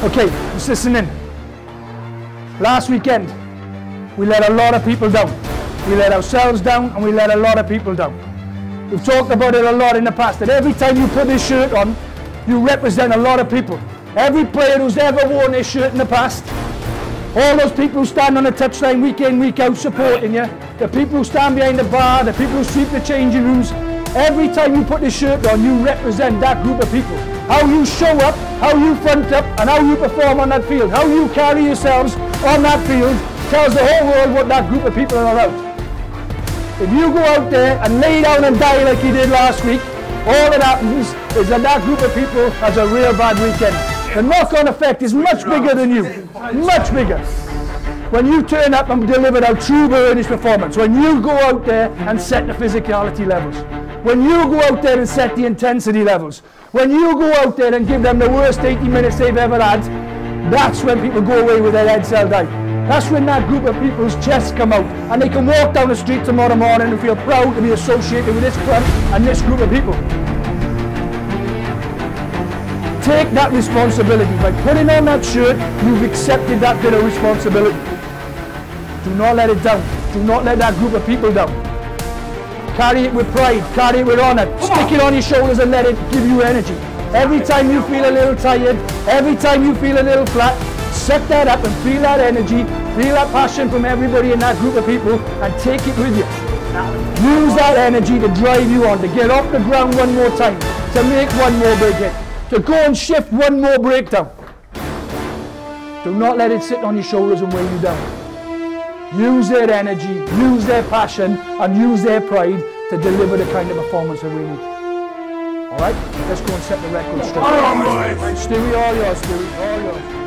Okay, just listen in. Last weekend, we let a lot of people down. We let ourselves down and we let a lot of people down. We've talked about it a lot in the past that every time you put this shirt on, you represent a lot of people. Every player who's ever worn this shirt in the past, all those people who stand on the touchline week in, week out supporting you, the people who stand behind the bar, the people who sweep the changing rooms, every time you put this shirt on, you represent that group of people. How you show up, how you front up, and how you perform on that field, how you carry yourselves on that field, tells the whole world what that group of people are about. If you go out there and lay down and die like you did last week, all that happens is that that group of people has a real bad weekend. The knock-on effect is much bigger than you, much bigger. When you turn up and deliver a true Burnage performance, when you go out there and set the physicality levels, when you go out there and set the intensity levels, when you go out there and give them the worst 80 minutes they've ever had, that's when people go away with their heads held high. That's when that group of people's chests come out and they can walk down the street tomorrow morning and feel proud to be associated with this club and this group of people. Take that responsibility. By putting on that shirt, you've accepted that bit of responsibility. Do not let it down. Do not let that group of people down. Carry it with pride, carry it with honour. Stick it on your shoulders and let it give you energy. Every time you feel a little tired, every time you feel a little flat, set that up and feel that energy, feel that passion from everybody in that group of people and take it with you. Use that energy to drive you on, to get off the ground one more time, to make one more big hit, to go and shift one more breakdown. Do not let it sit on your shoulders and weigh you down use their energy, use their passion, and use their pride to deliver the kind of performance that we need. All right, let's go and set the record straight. Stewie, all yours, Stewie, all yours.